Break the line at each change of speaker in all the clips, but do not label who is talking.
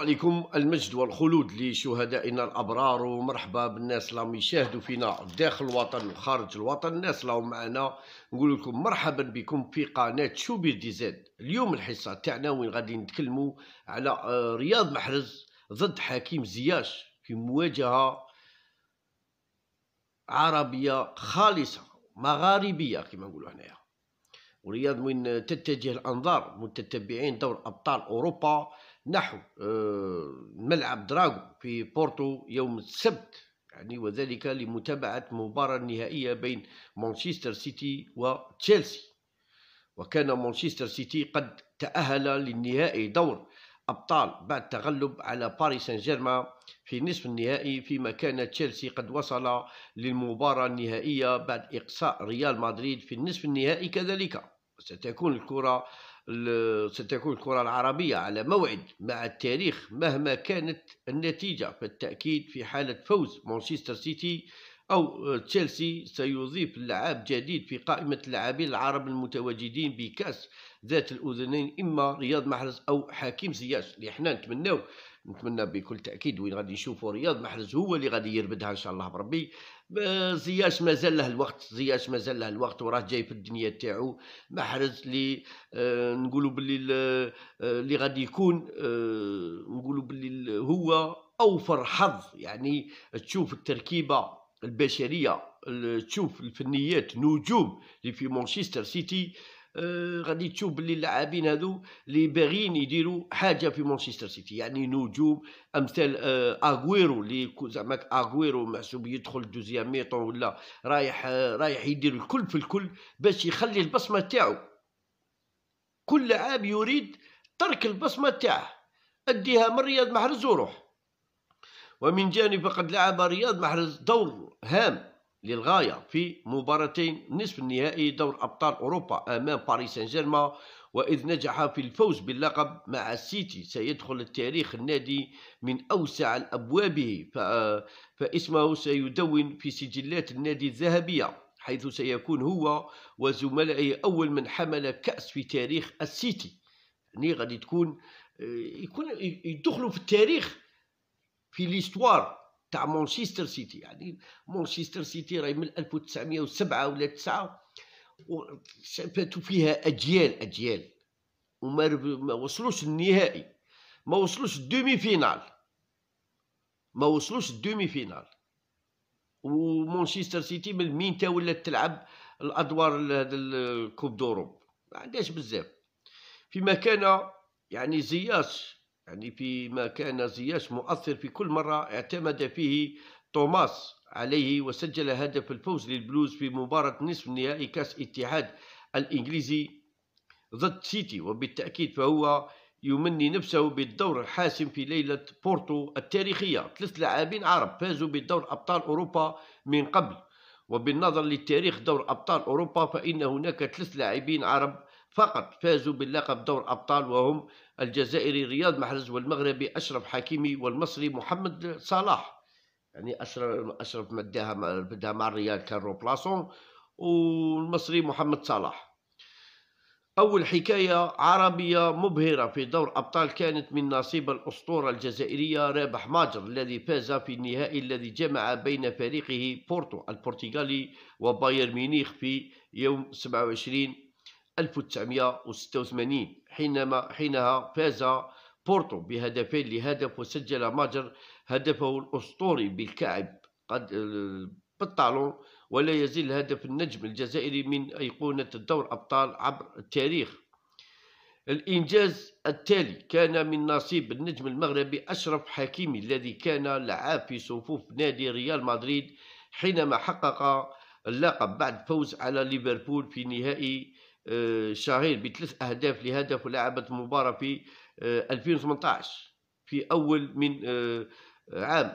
عليكم المجد والخلود لشهدائنا الأبرار. ومرحبا بالناس اللي يشاهدوا فينا داخل الوطن وخارج الوطن. الناس اللي معنا نقول لكم مرحبا بكم في قناة شوبير دي زاد. اليوم الحصة تاعنا وين غادي نتكلموا على آه، رياض محرز ضد حكيم زياش في مواجهة عربية خالصة مغاربية كما نقولوا هنايا. ورياض وين تتجه الأنظار متتبعين دور أبطال أوروبا نحو آه، ملعب دراغو في بورتو يوم السبت. يعني وذلك لمتابعة مباراة نهائية بين مانشستر سيتي وتشيلسي وكان مانشستر سيتي قد تأهل للنهائي دور أبطال بعد تغلب على باريس سان جيرمان في نصف النهائي فيما كان تشيلسي قد وصل للمباراة النهائية بعد إقصاء ريال مدريد في النصف النهائي كذلك. ستكون الكرة ستكون الكرة العربية على موعد مع التاريخ مهما كانت النتيجة فالتأكيد في حالة فوز مانشستر سيتي أو تشيلسي سيضيف لعاب جديد في قائمة اللاعبين العرب المتواجدين بكأس ذات الأذنين إما رياض محرز أو حكيم زياش اللي إحنا نتمناو نتمنى بكل تأكيد وين غادي نشوفوا رياض محرز هو اللي غادي يربدها إن شاء الله بربي. زياش مازال له الوقت زياش مازال له الوقت وراه جاي في الدنيا تاعو. محرز اللي آه نقولوا باللي آه اللي غادي يكون آه نقولوا باللي هو أوفر حظ. يعني تشوف التركيبة البشرية تشوف الفنيات نجوم اللي في مانشستر سيتي غادي تشوف باللي اللاعبين هذو اللي باغيين يديروا حاجة في مانشستر سيتي. يعني نجوم أمثال آه أغويرو اللي زعما أغويرو محسوب يدخل دوزيام ميطون ولا رايح آه رايح يدير الكل في الكل باش يخلي البصمة تاعو. كل لاعب يريد ترك البصمة تاعه. أديها من رياض محرز وروح. ومن جانب فقد لعب رياض محرز دور هام. للغاية في مباراتين نصف النهائي دور أبطال أوروبا أمام باريس سان جيرمان وإذ نجح في الفوز باللقب مع السيتي سيدخل التاريخ النادي من أوسع الأبوابه فاسمه سيدون في سجلات النادي الذهبية حيث سيكون هو وزملائه أول من حمل كأس في تاريخ السيتي. يعني غادي تكون يكون يدخلوا في التاريخ في ليستوار تاع مانشستر سيتي يعني مانشستر سيتي راهي من 1907 ولا 9 فاتوا فيها أجيال أجيال وما ما وصلوش النهائي ما وصلوش ال demi-finale ما وصلوش ال demi-finale ومانشستر سيتي من مين تا ولات تلعب الأدوار ال coupe d'Europe ما عندهاش بزاف. فيما كان يعني زياش. يعني فيما كان زياش مؤثر في كل مرة اعتمد فيه توماس عليه وسجل هدف الفوز للبلوز في مباراة نصف النهائي كأس اتحاد الإنجليزي ضد سيتي وبالتأكيد فهو يمني نفسه بالدور الحاسم في ليلة بورتو التاريخية. ثلاث لاعبين عرب فازوا بدور أبطال أوروبا من قبل وبالنظر للتاريخ دور أبطال أوروبا فإن هناك ثلاث لاعبين عرب فقط فازوا باللقب دور أبطال وهم الجزائري رياض محرز والمغربي أشرف حكيمي والمصري محمد صلاح. يعني أشرف أشرف مداها بدها مع الريال كان روبلاسون والمصري محمد صلاح. أول حكاية عربية مبهرة في دور أبطال كانت من نصيب الأسطورة الجزائرية رابح ماجر الذي فاز في النهائي الذي جمع بين فريقه بورتو البرتغالي وبايرن ميونخ في يوم 27 1986 حينما حينها فاز بورتو بهدفين لهدف وسجل ماجر هدفه الأسطوري بالكعب قد بالطالون ولا يزال هدف النجم الجزائري من أيقونة الدور أبطال عبر التاريخ. الإنجاز التالي كان من نصيب النجم المغربي أشرف حكيمي الذي كان لعاب في صفوف نادي ريال مدريد حينما حقق اللقب بعد فوز على ليفربول في نهائي آه، شهير بثلاث أهداف لهدف ولعبت المباراة في 2018 آه، في أول من آه، عام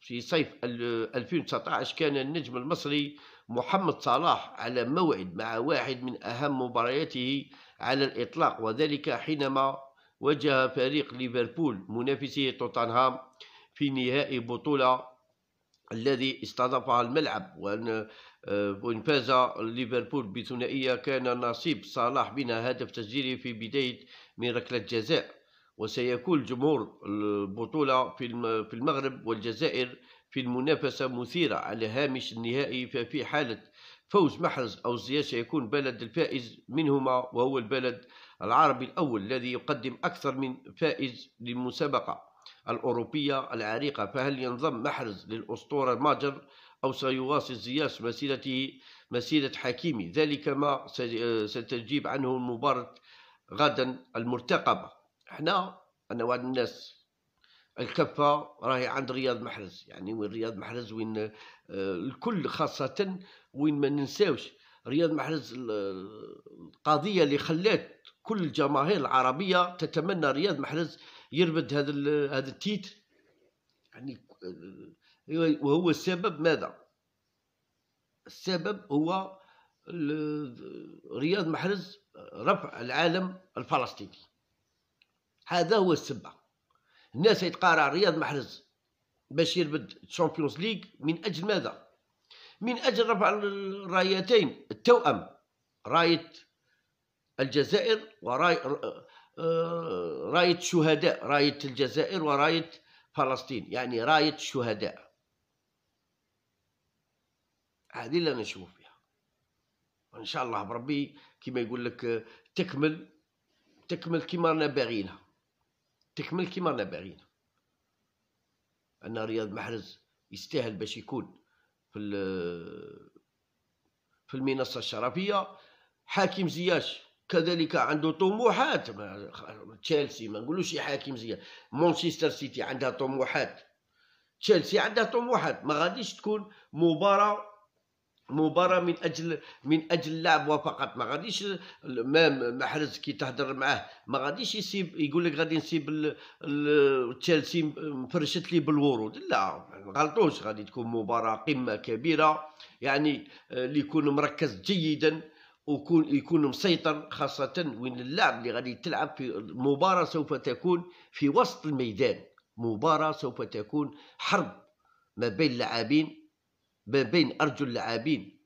في صيف 2019 كان النجم المصري محمد صلاح على موعد مع واحد من أهم مبارياته على الإطلاق وذلك حينما واجه فريق ليفربول منافسه توتنهام في نهائي بطولة الذي استضافها الملعب وأن وإن فاز ليفربول بثنائية كان نصيب صلاح بنا هدف تسجيله في بداية من ركلة جزاء. وسيكون جمهور البطولة في المغرب والجزائر في المنافسة مثيرة على هامش النهائي. ففي حالة فوز محرز أو زياد سيكون بلد الفائز منهما وهو البلد العربي الأول الذي يقدم أكثر من فائز للمسابقة. الأوروبييه العريقة فهل ينضم محرز للأسطورة ماجر أو سيواصل زياس مسيرته مسيرة حكيمي؟ ذلك ما ستجيب عنه المباراة غدا المرتقبة. إحنا أنا واحد الناس الكفة راهي عند رياض محرز. يعني وين رياض محرز؟ وين آه، الكل خاصة وين ما ننساوش. رياض محرز القضية اللي خلات كل الجماهير العربية تتمنى رياض محرز يربد هذا هذا التيت يعني وهو السبب ماذا؟ السبب هو رياض محرز رفع العلم الفلسطيني هذا هو السبب الناس يتقارع رياض محرز باش يربح Champions League من أجل ماذا؟ من أجل رفع الرايتين التوأم راية الجزائر ورايه آه، راية شهداء راية الجزائر وراية فلسطين. يعني راية الشهداء هذه اللي نشوف فيها. وإن شاء الله بربي كما يقول لك تكمل تكمل كما رانا باغينها تكمل كما رانا باغينها أن رياض محرز يستاهل باش يكون في في المنصة الشرفية. حاكم زياش كذلك عنده طموحات. تشيلسي ما نقولوش حاكم زياد مانشستر سيتي عندها طموحات. تشيلسي عندها طموحات. ما غاديش تكون مباراة مباراة من أجل من أجل اللعب وفقط. ما غاديش ما محرز كي تهدر معاه. ما غاديش يسيب يقول لك غادي نسيب تشيلسي مفرشت لي بالورود. لا ما غلطوش. غادي تكون مباراة قمة كبيرة. يعني اللي يكون مركز جيدا. ويكون يكون مسيطر خاصة وين اللاعب اللي غادي تلعب في مباراة سوف تكون في وسط الميدان. مباراة سوف تكون حرب ما بين اللاعبين ما بين أرجل اللاعبين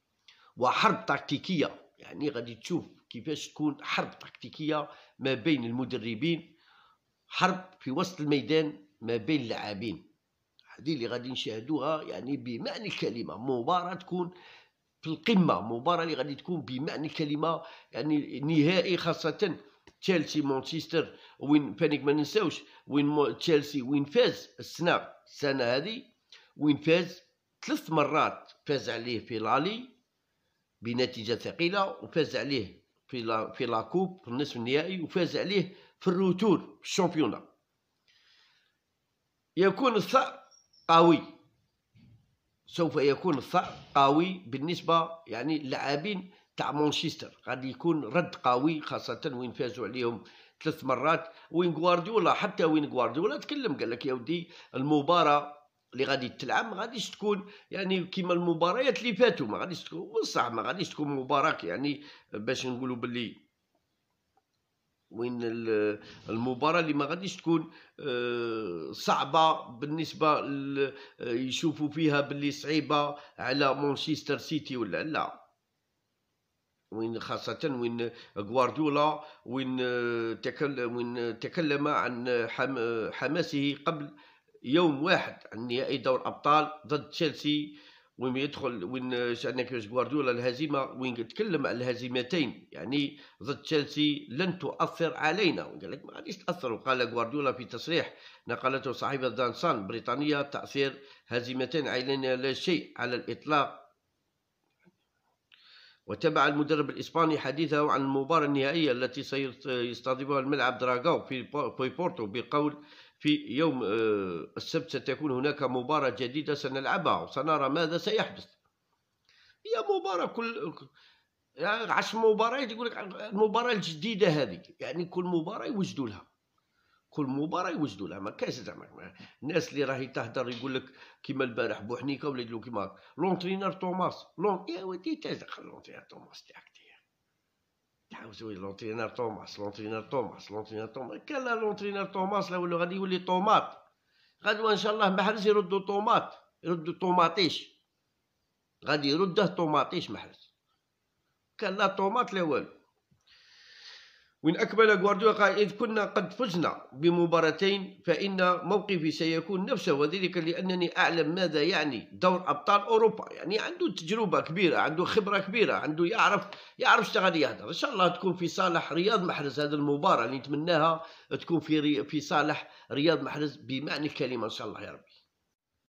وحرب تكتيكية. يعني غادي تشوف كيفاش تكون حرب تكتيكية ما بين المدربين حرب في وسط الميدان ما بين اللاعبين هذه اللي غادي نشاهدوها يعني بمعنى الكلمة. مباراة تكون في القمة. مباراة اللي غادي تكون بمعنى الكلمة يعني نهائي خاصة تشيلسي مانشستر. وين فانيك ما ننساوش وين تشيلسي وين فاز السنة السنة هذه وين فاز ثلاث مرات فاز عليه في l'aller بنتيجة ثقيلة وفاز عليه في la في la coupe في النصف النهائي وفاز عليه في ال retour في ال championnat يكون الثأر قوي. سوف يكون الثأر قوي بالنسبة يعني اللاعبين تاع مانشستر. غادي يكون رد قوي خاصة وين فازوا عليهم ثلاث مرات. وين غوارديولا حتى وين غوارديولا تكلم قال لك يا ودي المباراة اللي غادي تلعب ما غاديش تكون يعني كيما المباريات اللي فاتوا ما غاديش تكون صح ما غاديش تكون مباراة يعني باش نقولوا باللي وين المباراة اللي ما غاديش تكون آه، صعبة بالنسبة آه، يشوفوا فيها باللي صعيبة على مانشستر سيتي ولا لا. وين خاصة وين غوارديولا وين آه، تكلم وين تكلم عن حماسه قبل يوم واحد عن نهائي دور أبطال ضد تشيلسي. وين يدخل وين شأن كيفاش غوارديولا الهزيمة وين تكلم على الهزيمتين. يعني ضد تشيلسي لن تؤثر علينا. قال لك ما غاديش تأثر. وقال غوارديولا في تصريح نقلته صحيفة دانسان البريطانية تأثير هزيمتين علينا لا شيء على الإطلاق. وتبع المدرب الإسباني حديثه عن المباراة النهائية التي سيستضيفها الملعب دراغاو في بورتو بقول في يوم آه، السبت ستكون هناك مباراة جديدة سنلعبها وسنرى ماذا سيحدث. هي مباراة كل يعني عشر مباريات يقول لك المباراة الجديدة هذه. يعني كل مباراة يوجدوا لها. كل مباراة يوجدوا لها. ما كاينش زعما الناس اللي راهي تهدر يقول لك كيما البارح بوحنيكا ولا يقول كيما لونترينر توماس. لون يا ودي تاع لونترينر توماس تاعك. تعاودوا لونترينور توماس لونترينور توماس لونترينور توماس كان لا لونترينور توماس ولا غادي يولي طوماط غدوة ان شاء الله محرز يردوا طوماط يردوا طوماطيش غادي يرده طوماطيش محرز كان لا طوماط لا والو وإن أكمل غوارديولا قال إذ كنا قد فزنا بمباراتين فإن موقفي سيكون نفسه وذلك لأنني أعلم ماذا يعني دور أبطال أوروبا. يعني عنده تجربة كبيرة عنده خبرة كبيرة عنده يعرف يعرف اشتغل يهدر. إن شاء الله تكون في صالح رياض محرز هذه المباراة اللي نتمناها تكون في في صالح رياض محرز بمعنى الكلمة إن شاء الله يا ربي